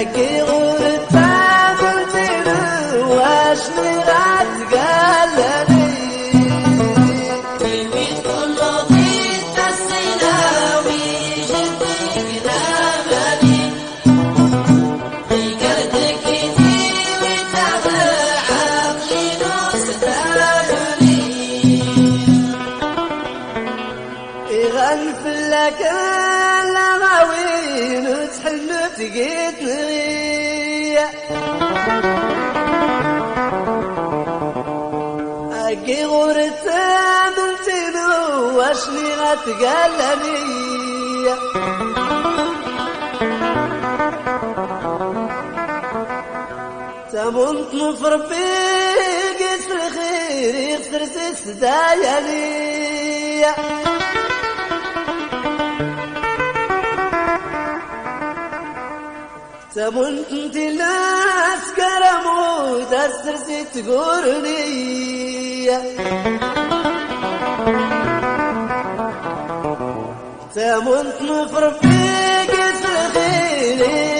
like it يدري أكي غرتي دلتي دواش لي غتقلني تمنت نفر بيك يسر خير يخسر سيس دايلي انت ناس كرمو تسر ست قرني تمنت نفر بيك يسر خير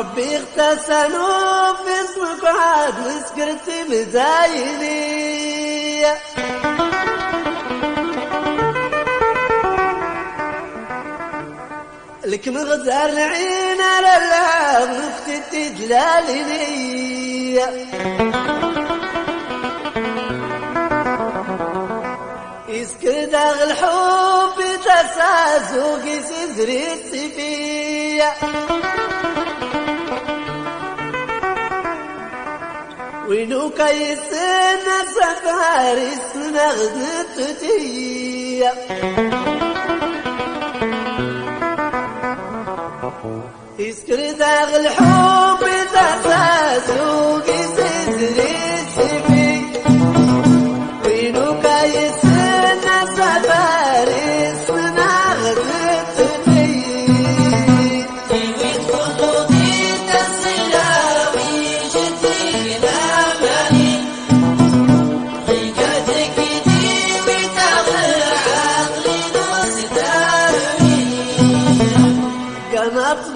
ربي اغتسلوا في اسمك عاد وسكرت مزايني لك مغزر العين على اللعب نفتي دلالي يسكر داغ الحب تساسوق يسدري السفية. وينو كيسنا سفارس نغدت تيا يسكر داغ الحب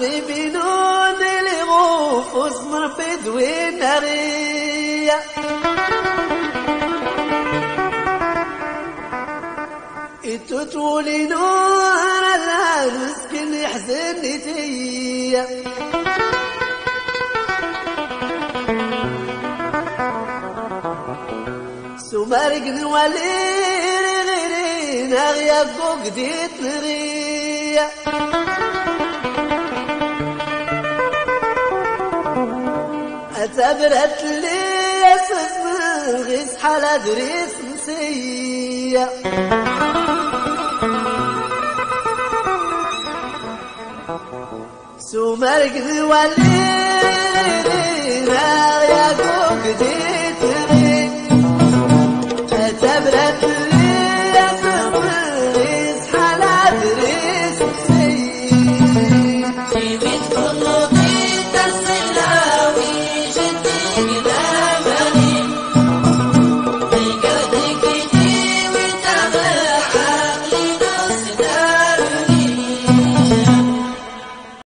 بنون الغوف اسمر بدوي نارية تطولي نور المسكن يحزني تيا سمرق نولي غيرين اغيا قديت نريا اعتبرت لي غيس حلا دريس مسيا سمرق نولي غيرين اغيا قديت